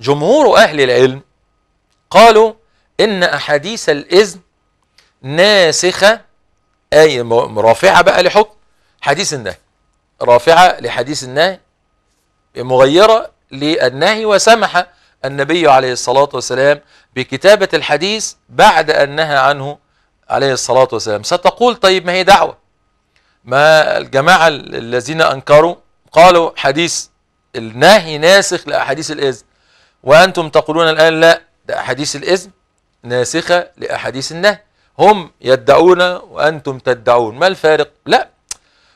جمهور أهل العلم قالوا إن أحاديث الإذن ناسخة أي رافعة بقى لحكم حديث النهي. رافعة لحديث النهي مغيرة للنهي وسمح النبي عليه الصلاة والسلام بكتابة الحديث بعد أن نهى عنه عليه الصلاة والسلام. ستقول طيب ما هي دعوة؟ ما الجماعة الذين أنكروا قالوا حديث النهي ناسخ لأحاديث الإذن. وأنتم تقولون الآن لا ده أحاديث الإذن ناسخة لأحاديث النهي. هم يدعون وأنتم تدعون. ما الفارق؟ لا.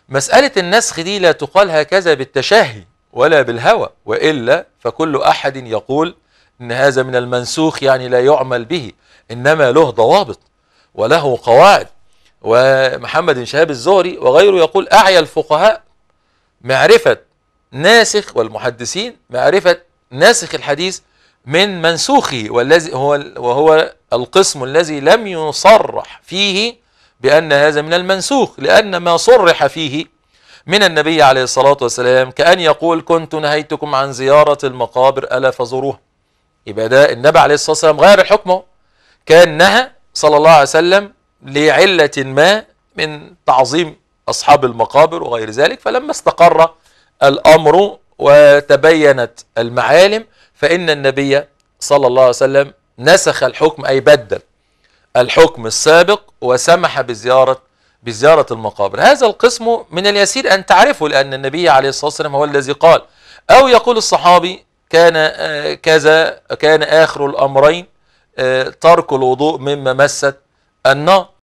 مسألة النسخ دي لا تقال هكذا بالتشهي ولا بالهوى وإلا فكل أحد يقول إن هذا من المنسوخ يعني لا يعمل به إنما له ضوابط وله قواعد. ومحمد بن شهاب الزهري وغيره يقول أعيا الفقهاء معرفة ناسخ والمحدثين معرفة ناسخ الحديث من منسوخه والذي هو وهو القسم الذي لم يصرح فيه بأن هذا من المنسوخ لأن ما صرح فيه من النبي عليه الصلاة والسلام كأن يقول كنت نهيتكم عن زيارة المقابر ألا فزوروها يبقى ده النبي عليه الصلاة والسلام غير الحكم كان نهى صلى الله عليه وسلم لعلة ما من تعظيم أصحاب المقابر وغير ذلك فلما استقر الأمر وتبينت المعالم فإن النبي صلى الله عليه وسلم نسخ الحكم أي بدل الحكم السابق وسمح بزيارة بزيارة المقابر. هذا القسم من اليسير أن تعرفه لأن النبي عليه الصلاة والسلام هو الذي قال أو يقول الصحابي كان آه، كذا كان آخر الأمرين آه، ترك الوضوء مما مست النار.